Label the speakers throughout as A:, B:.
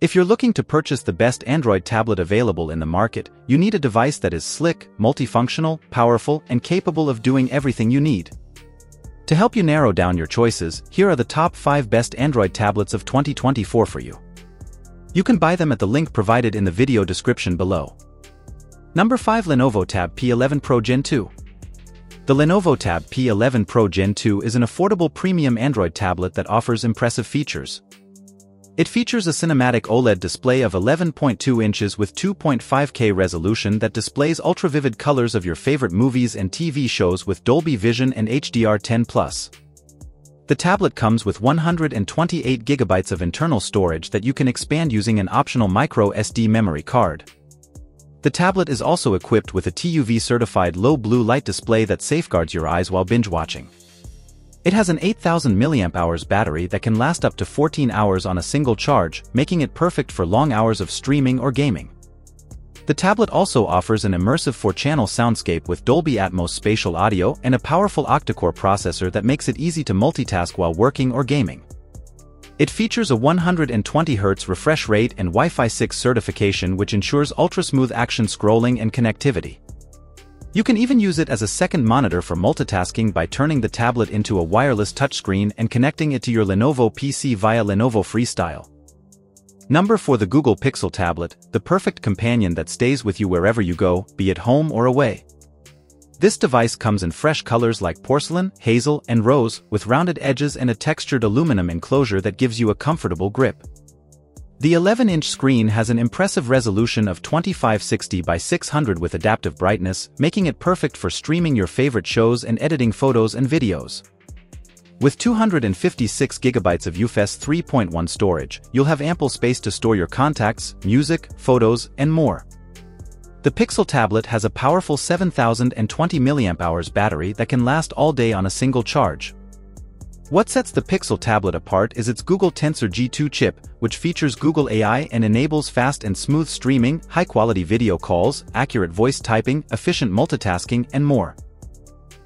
A: If you're looking to purchase the best Android tablet available in the market, you need a device that is slick, multifunctional, powerful, and capable of doing everything you need. To help you narrow down your choices, here are the top 5 best Android tablets of 2024 for you. You can buy them at the link provided in the video description below. Number 5 Lenovo Tab P11 Pro Gen 2 The Lenovo Tab P11 Pro Gen 2 is an affordable premium Android tablet that offers impressive features. It features a cinematic OLED display of 11.2 inches with 2.5K resolution that displays ultra-vivid colors of your favorite movies and TV shows with Dolby Vision and HDR10+. The tablet comes with 128 GB of internal storage that you can expand using an optional micro SD memory card. The tablet is also equipped with a TUV-certified low blue light display that safeguards your eyes while binge-watching. It has an 8000 mAh battery that can last up to 14 hours on a single charge, making it perfect for long hours of streaming or gaming. The tablet also offers an immersive 4-channel soundscape with Dolby Atmos spatial audio and a powerful octa-core processor that makes it easy to multitask while working or gaming. It features a 120Hz refresh rate and Wi-Fi 6 certification which ensures ultra-smooth action scrolling and connectivity. You can even use it as a second monitor for multitasking by turning the tablet into a wireless touchscreen and connecting it to your Lenovo PC via Lenovo Freestyle. Number 4 The Google Pixel Tablet, the perfect companion that stays with you wherever you go, be it home or away. This device comes in fresh colors like porcelain, hazel, and rose, with rounded edges and a textured aluminum enclosure that gives you a comfortable grip. The 11-inch screen has an impressive resolution of 2560 by 600 with adaptive brightness, making it perfect for streaming your favorite shows and editing photos and videos. With 256 gigabytes of UFS 3.1 storage, you'll have ample space to store your contacts, music, photos, and more. The Pixel tablet has a powerful 7020 mAh battery that can last all day on a single charge. What sets the Pixel tablet apart is its Google Tensor G2 chip, which features Google AI and enables fast and smooth streaming, high-quality video calls, accurate voice typing, efficient multitasking, and more.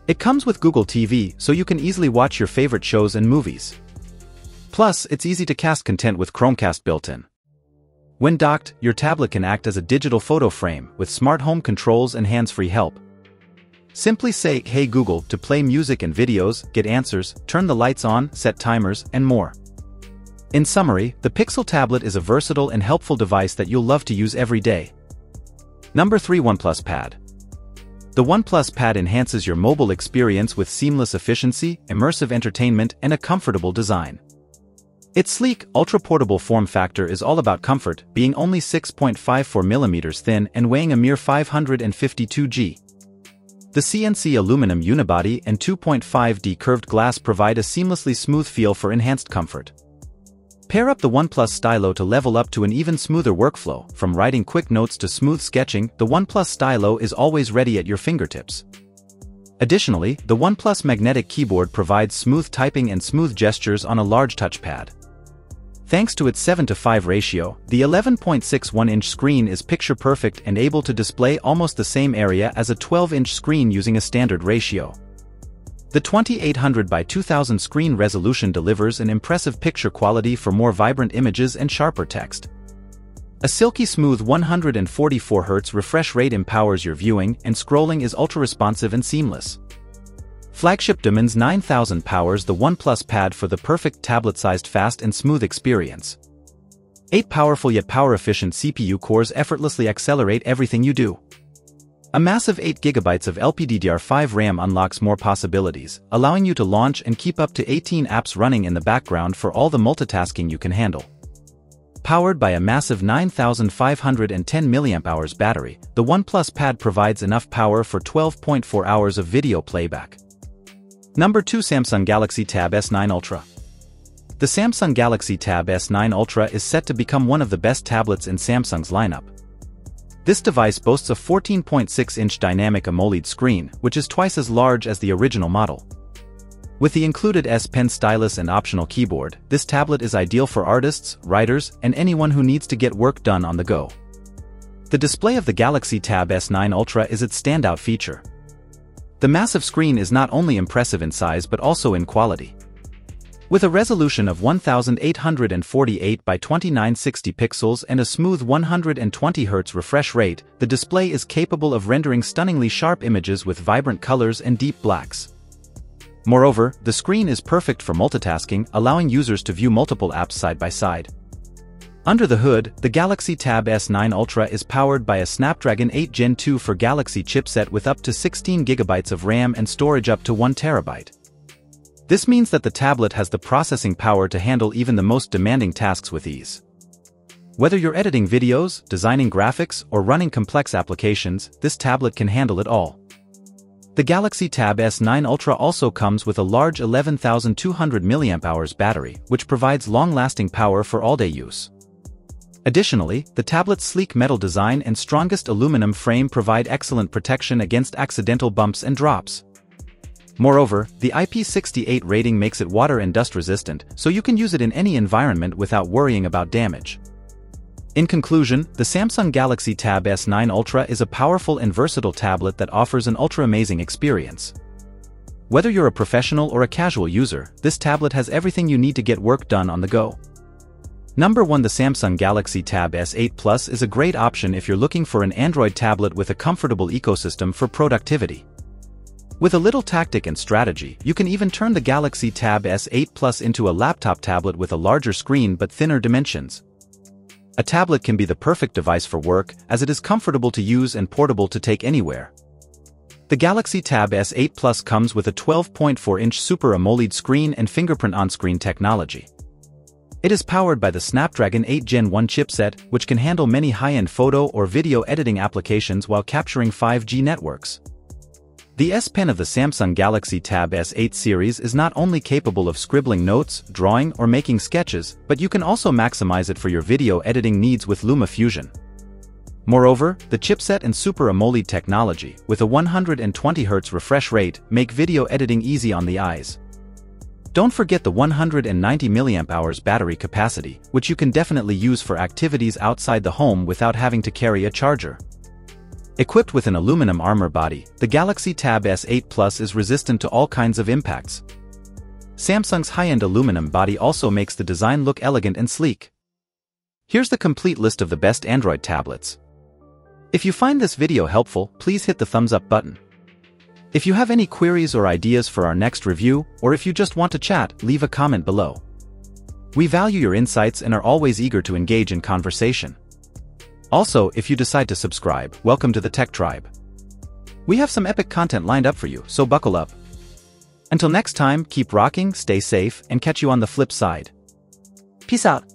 A: It comes with Google TV, so you can easily watch your favorite shows and movies. Plus, it's easy to cast content with Chromecast built-in. When docked, your tablet can act as a digital photo frame with smart home controls and hands-free help. Simply say, Hey Google, to play music and videos, get answers, turn the lights on, set timers, and more. In summary, the Pixel tablet is a versatile and helpful device that you'll love to use every day. Number 3 OnePlus Pad. The OnePlus Pad enhances your mobile experience with seamless efficiency, immersive entertainment, and a comfortable design. Its sleek, ultra-portable form factor is all about comfort, being only 6.54mm thin and weighing a mere 552 g. The CNC aluminum unibody and 2.5D curved glass provide a seamlessly smooth feel for enhanced comfort. Pair up the OnePlus Stylo to level up to an even smoother workflow. From writing quick notes to smooth sketching, the OnePlus Stylo is always ready at your fingertips. Additionally, the OnePlus magnetic keyboard provides smooth typing and smooth gestures on a large touchpad. Thanks to its 7 to 5 ratio, the 11.61-inch screen is picture-perfect and able to display almost the same area as a 12-inch screen using a standard ratio. The 2800 by 2000 screen resolution delivers an impressive picture quality for more vibrant images and sharper text. A silky smooth 144Hz refresh rate empowers your viewing and scrolling is ultra-responsive and seamless. Flagship Dimensity 9000 powers the OnePlus Pad for the perfect tablet-sized fast and smooth experience. 8 powerful yet power-efficient CPU cores effortlessly accelerate everything you do. A massive 8GB of LPDDR5 RAM unlocks more possibilities, allowing you to launch and keep up to 18 apps running in the background for all the multitasking you can handle. Powered by a massive 9510 mAh battery, the OnePlus Pad provides enough power for 12.4 hours of video playback. Number 2 Samsung Galaxy Tab S9 Ultra. The Samsung Galaxy Tab S9 Ultra is set to become one of the best tablets in Samsung's lineup. This device boasts a 14.6-inch dynamic AMOLED screen, which is twice as large as the original model. With the included S Pen stylus and optional keyboard, this tablet is ideal for artists, writers, and anyone who needs to get work done on the go. The display of the Galaxy Tab S9 Ultra is its standout feature, the massive screen is not only impressive in size but also in quality. With a resolution of 1848 by 2960 pixels and a smooth 120 Hz refresh rate, the display is capable of rendering stunningly sharp images with vibrant colors and deep blacks. Moreover, the screen is perfect for multitasking, allowing users to view multiple apps side by side. Under the hood, the Galaxy Tab S9 Ultra is powered by a Snapdragon 8 Gen 2 for Galaxy chipset with up to 16GB of RAM and storage up to 1TB. This means that the tablet has the processing power to handle even the most demanding tasks with ease. Whether you're editing videos, designing graphics, or running complex applications, this tablet can handle it all. The Galaxy Tab S9 Ultra also comes with a large 11,200 mAh battery, which provides long-lasting power for all-day use. Additionally, the tablet's sleek metal design and strongest aluminum frame provide excellent protection against accidental bumps and drops. Moreover, the IP68 rating makes it water and dust resistant, so you can use it in any environment without worrying about damage. In conclusion, the Samsung Galaxy Tab S9 Ultra is a powerful and versatile tablet that offers an ultra-amazing experience. Whether you're a professional or a casual user, this tablet has everything you need to get work done on the go. Number 1 The Samsung Galaxy Tab S8 Plus is a great option if you're looking for an Android tablet with a comfortable ecosystem for productivity. With a little tactic and strategy, you can even turn the Galaxy Tab S8 Plus into a laptop tablet with a larger screen but thinner dimensions. A tablet can be the perfect device for work as it is comfortable to use and portable to take anywhere. The Galaxy Tab S8 Plus comes with a 12.4-inch Super AMOLED screen and fingerprint on-screen technology. It is powered by the Snapdragon 8 Gen 1 chipset, which can handle many high-end photo or video editing applications while capturing 5G networks. The S Pen of the Samsung Galaxy Tab S8 series is not only capable of scribbling notes, drawing, or making sketches, but you can also maximize it for your video editing needs with LumaFusion. Moreover, the chipset and Super AMOLED technology, with a 120Hz refresh rate, make video editing easy on the eyes. Don't forget the 190 mAh battery capacity, which you can definitely use for activities outside the home without having to carry a charger. Equipped with an aluminum armor body, the Galaxy Tab S8 Plus is resistant to all kinds of impacts. Samsung's high-end aluminum body also makes the design look elegant and sleek. Here's the complete list of the best Android tablets. If you find this video helpful, please hit the thumbs up button. If you have any queries or ideas for our next review, or if you just want to chat, leave a comment below. We value your insights and are always eager to engage in conversation. Also, if you decide to subscribe, welcome to the Tech Tribe. We have some epic content lined up for you, so buckle up. Until next time, keep rocking, stay safe, and catch you on the flip side. Peace out.